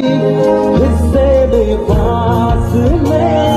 Let's say the past.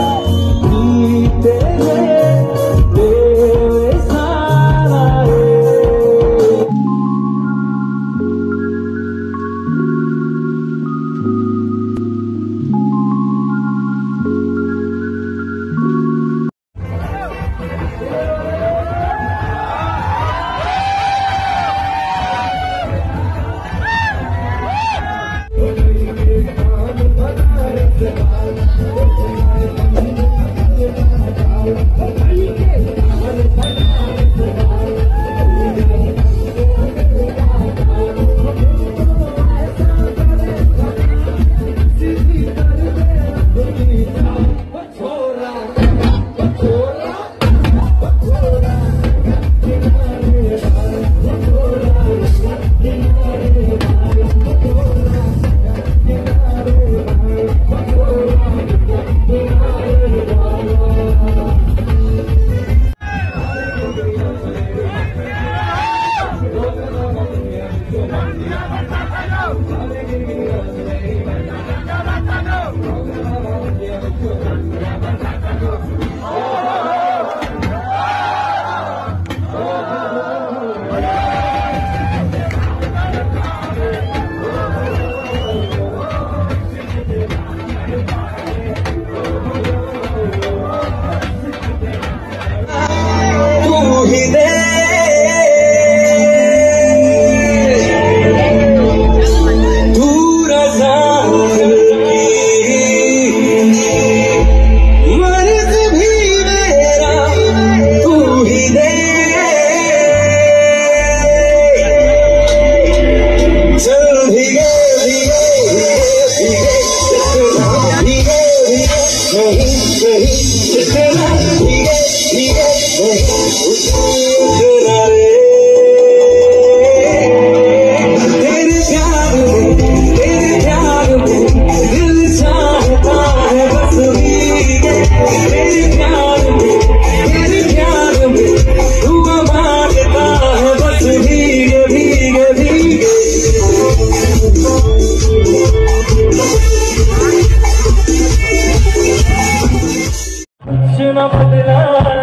न बदला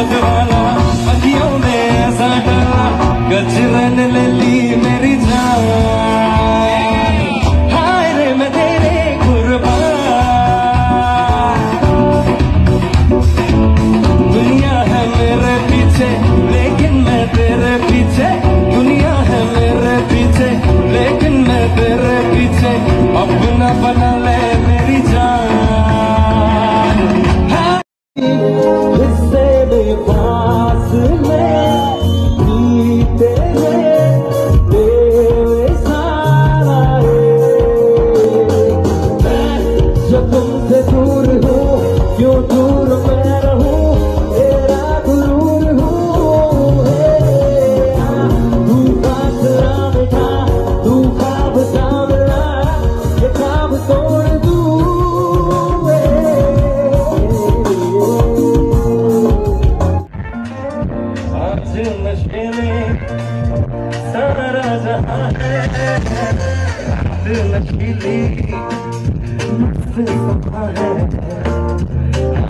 बकवाला अखियों में ऐसा डरा, गजरन ले ली मेरी जान। हाय रे दुनिया है मेरे पीछे, लेकिन मैं तेरे पीछे। दुनिया है मेरे पीछे, लेकिन मैं तेरे पीछे। अपना बना ले मेरी जान।